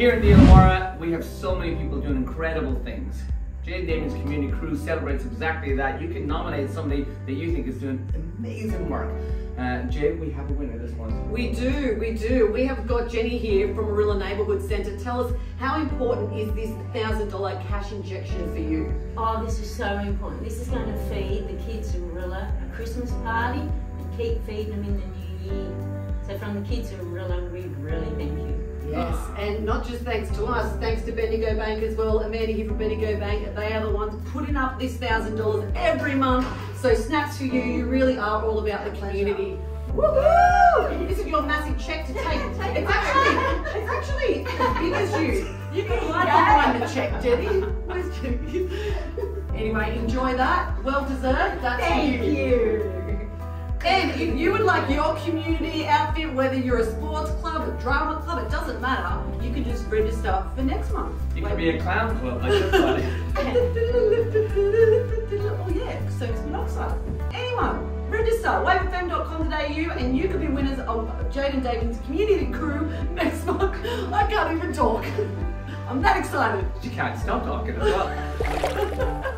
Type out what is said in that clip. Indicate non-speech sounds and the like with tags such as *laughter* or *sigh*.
Here in the Illawarra, we have so many people doing incredible things. Jade Damien's Community Crew celebrates exactly that. You can nominate somebody that you think is doing amazing work. Uh, Jade, we have a winner this month. We do, we do. We have got Jenny here from Warilla Neighbourhood Centre. Tell us how important is this $1,000 cash injection for you? Oh, this is so important. This is going to feed the kids of Warilla a Christmas party and keep feeding them in the new year. So from the kids of Warilla, we not just thanks to us, thanks to Bendigo Bank as well. Amanda here from Bendigo Bank, they are the ones putting up this thousand dollars every month. So snaps for you, you really are all about the community. Woohoo! This is your massive check to take. *laughs* It's actually, it's actually as big as you. You can hide behind the check, Debbie. Where's Jenny? *laughs* Anyway, enjoy that. Well deserved. That's Thank you. you. And if you would like your community outfit, whether you're a sports club, a drama club, it doesn't matter, you can just register for next month. You could be a clown club like buddy. *laughs* oh yeah, surface monoxide. Anyone, register wavefm.com.au and you could be winners of Jade and Damien's community crew next month. *laughs* I can't even talk. *laughs* I'm that excited. You can't stop talking as well.